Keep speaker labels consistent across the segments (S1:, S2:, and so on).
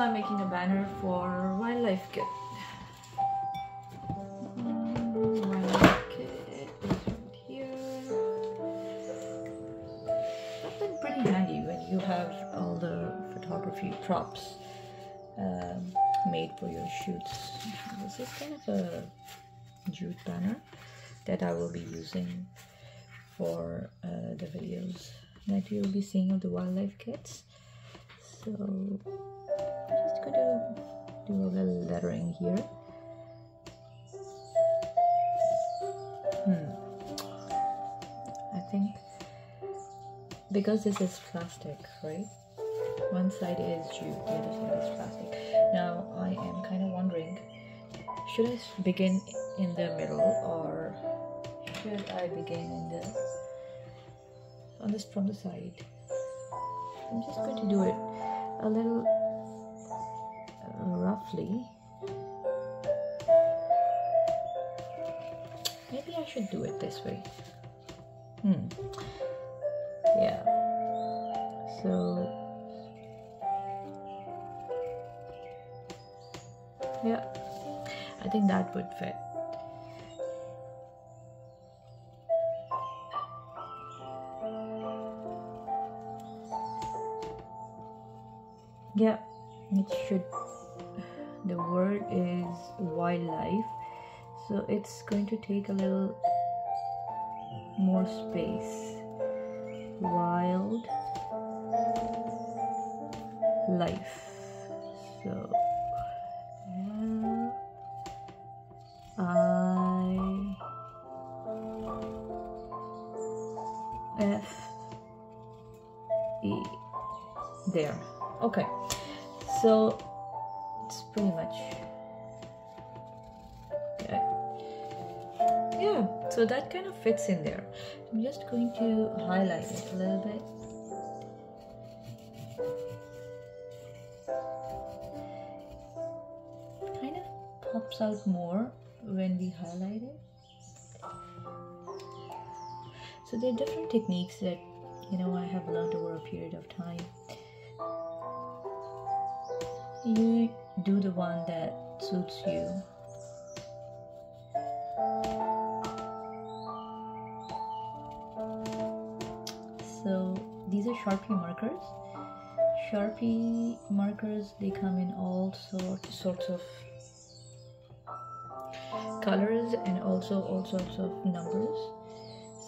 S1: I'm making a banner for wildlife kit. Mm, Wildlife been pretty handy when you have all the photography props um, made for your shoots. This is kind of a jute banner that I will be using for uh, the videos that you'll be seeing of the wildlife kits. So I'm just to do a little lettering here. Hmm. I think because this is plastic, right? One side is jute, the other side is plastic. Now I am kind of wondering, should I begin in the middle or should I begin in the on this from the side? I'm just going to do it a little uh, roughly. Maybe I should do it this way. Hmm. Yeah. So. Yeah. I think that would fit. Yeah, it should. The word is wildlife, so it's going to take a little more space. Wild life. So, I F E There. Okay. So it's pretty much okay. Yeah, so that kind of fits in there. I'm just going to highlight it a little bit. Kind of pops out more when we highlight it. So there are different techniques that you know I have learned over a period of time. You do the one that suits you. So these are Sharpie markers. Sharpie markers they come in all sorts sorts of colors and also all sorts of numbers.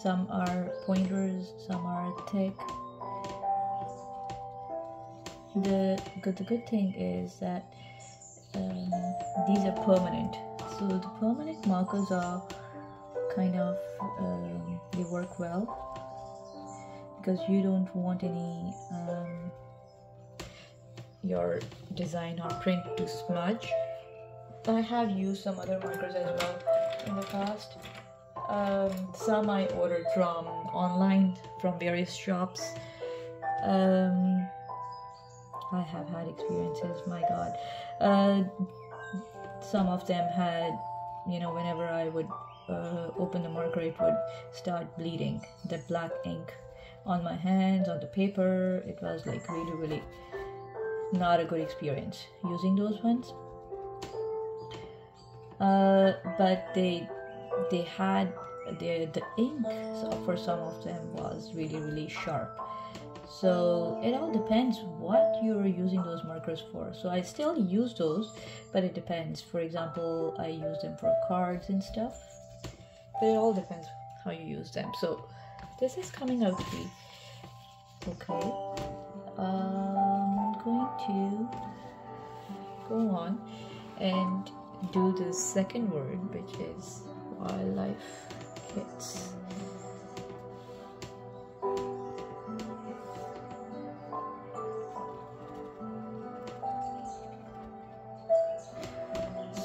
S1: Some are pointers, some are thick. The good the good thing is that um, these are permanent. So the permanent markers are kind of um, they work well because you don't want any um, your design or print to smudge. I have used some other markers as well in the past. Um, some I ordered from online from various shops. Um, I have had experiences. My God, uh, some of them had, you know, whenever I would uh, open the marker, it would start bleeding. The black ink on my hands, on the paper. It was like really, really not a good experience using those ones. Uh, but they they had the the ink for some of them was really really sharp. So it all depends what you're using those markers for. So I still use those, but it depends. For example, I use them for cards and stuff. But it all depends how you use them. So this is coming out to be okay. Um, I'm going to go on and do the second word, which is wildlife kits.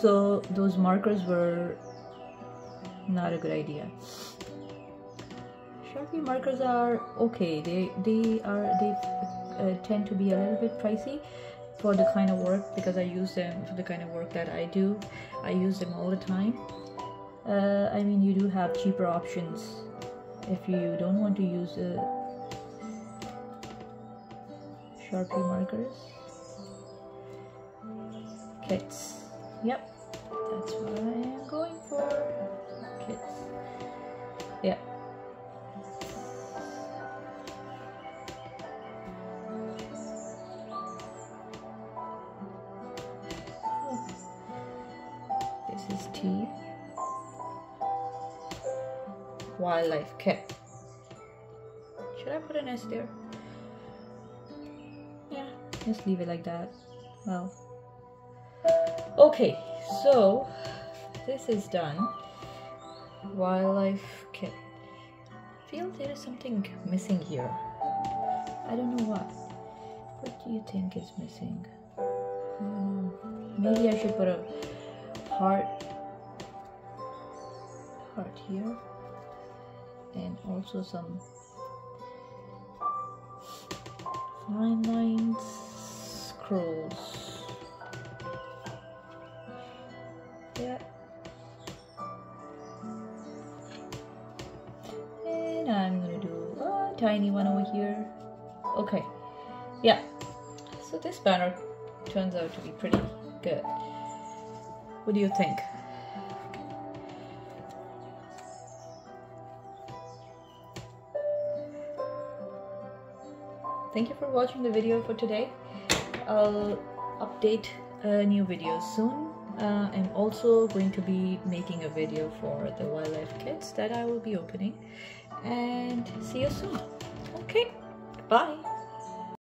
S1: So those markers were not a good idea. Sharpie markers are okay. They they are they uh, tend to be a little bit pricey for the kind of work because I use them for the kind of work that I do. I use them all the time. Uh, I mean, you do have cheaper options if you don't want to use uh, Sharpie markers. kits. Yep, that's what I am going for. Kits. Yeah. This is tea. Wildlife cat. Should I put an S there? Yeah, just leave it like that. Well, okay, so this is done. Wildlife kit. feel there is something missing here. I don't know what. What do you think is missing? Maybe I should put a heart heart here and also some fine lines scrolls I'm gonna do a tiny one over here. Okay. Yeah. So this banner turns out to be pretty good. What do you think? Thank you for watching the video for today. I'll update a new video soon. Uh, I'm also going to be making a video for the wildlife kits that I will be opening and see you soon. Okay bye